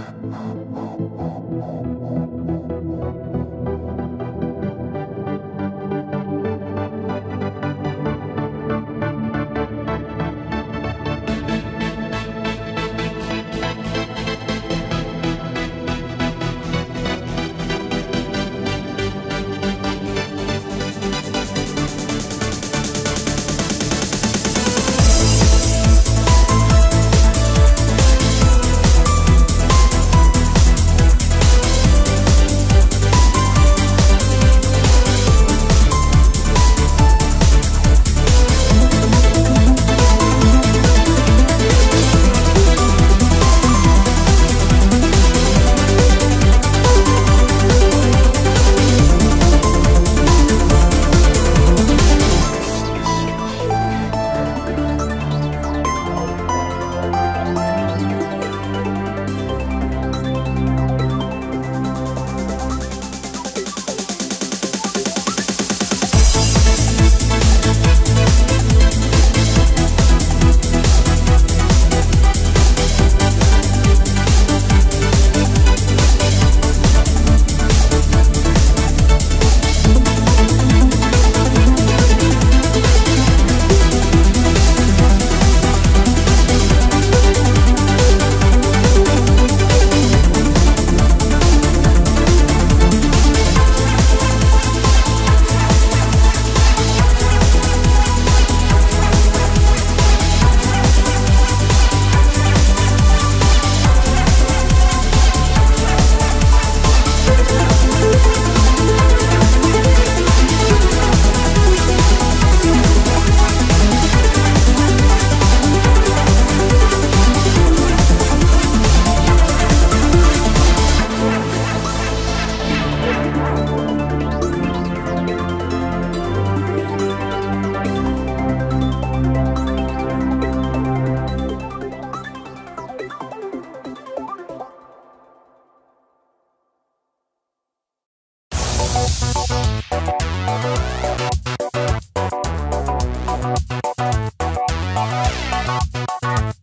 Oh, oh, oh. Música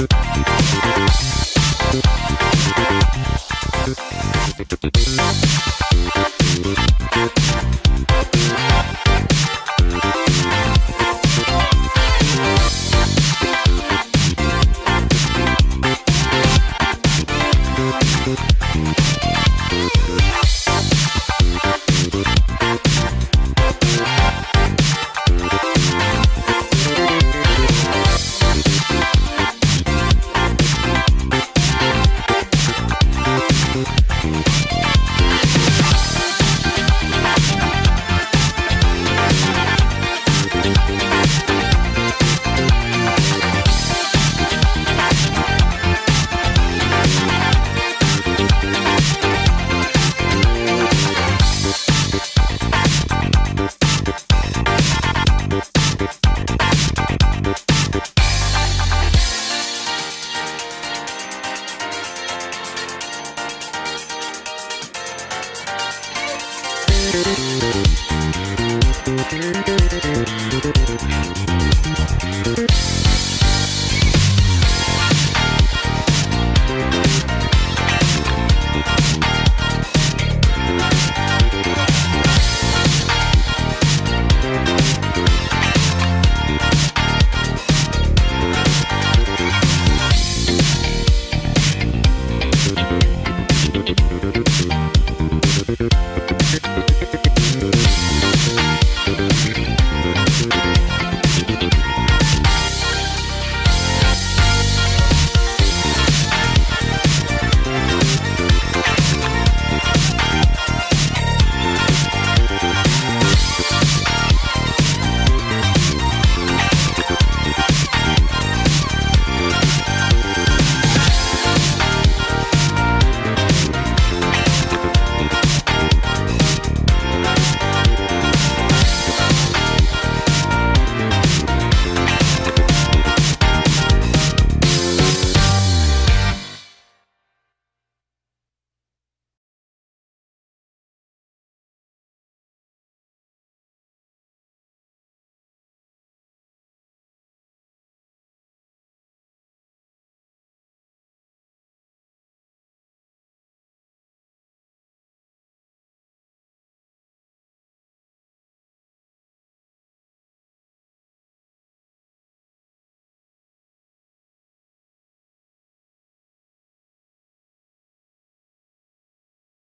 Thank you.